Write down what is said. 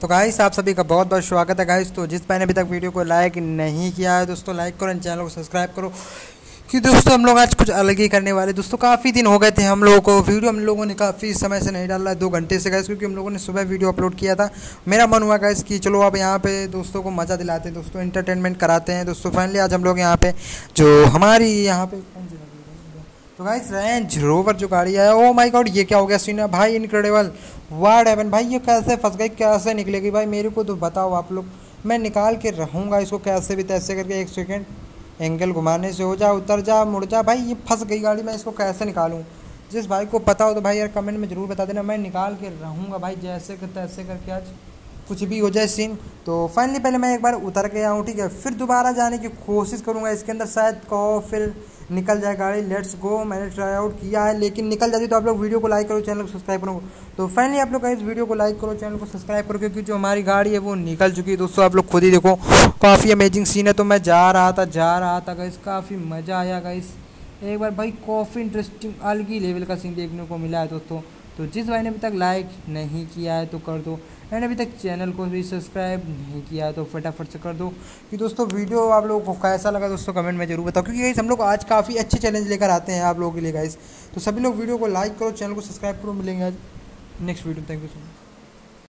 तो गाइस आप सभी का बहुत बहुत स्वागत है गाइस तो जिस भाई ने अभी तक वीडियो को लाइक नहीं किया है, दोस्तों लाइक करो चैनल को सब्सक्राइब करो। कि दोस्तों, हम लोग आज कुछ अलग ही करने वाले दोस्तों, काफ़ी दिन हो गए थे हम लोगों को। वीडियो हम लोगों ने काफ़ी समय से नहीं डाला, दो घंटे से गैस क्योंकि हम लोगों ने सुबह वीडियो अपलोड किया था। मेरा मन हुआ गैस कि चलो अब यहाँ पे दोस्तों को मज़ा दिलाते हैं, दोस्तों इंटरटेनमेंट कराते हैं। दोस्तों फाइनली आज हम लोग यहाँ पे, जो हमारी यहाँ पे तो गाइस रेंज रोवर जो गाड़ी है ओ माय गॉड ये क्या हो गया सीन भाई इनक्रेडिबल वार्ड एवन भाई, ये कैसे फंस गई? कैसे निकलेगी? भाई, मेरे को तो बताओ आप लोग। मैं निकाल के रहूँगा इसको कैसे भी तैसे करके एक सेकेंड एंगल घुमाने से हो जा, उतर जा, मुड़ जा। भाई, ये फंस गई गाड़ी, मैं इसको कैसे निकालूँ? जिस भाई को पता हो तो भाई यार कमेंट में ज़रूर बता देना। मैं निकाल के रहूँगा भाई, जैसे तैसे करके आज। कुछ भी हो जाए सीन तो फाइनली पहले मैं एक बार उतर के आऊँ, ठीक है? फिर दोबारा जाने की कोशिश करूँगा इसके अंदर, शायद कहो, फिर निकल जाए गाड़ी लेट्स गो मैंने ट्राई आउट किया है, लेकिन निकल जाती तो आप लोग वीडियो को लाइक करो चैनल को सब्सक्राइब करो। तो फाइनली आप लोग इस वीडियो को लाइक करो चैनल को सब्सक्राइब करो, क्योंकि जो हमारी गाड़ी है वो निकल चुकी है। दोस्तों, आप लोग खुद ही देखो, काफ़ी अमेजिंग सीन है। तो मैं जा रहा था, जा रहा था गाइस काफ़ी मज़ा आया गाइस एक बार भाई, काफ़ी इंटरेस्टिंग अलग ही लेवल का सीन देखने को मिला है, दोस्तों। तो जिस भाई ने अभी तक लाइक नहीं किया है तो कर दो। एंड अभी तक चैनल को भी सब्सक्राइब नहीं किया तो फटाफट से कर दो। कि दोस्तों, वीडियो आप लोगों को कैसा लगा दोस्तों कमेंट में ज़रूर बताओ। क्योंकि गाइस हम लोग आज काफ़ी अच्छे चैलेंज लेकर आते हैं आप लोगों के लिए गाइस तो सभी लोग वीडियो को लाइक करो चैनल को सब्सक्राइब करो, मिलेंगे आज next video thank you so much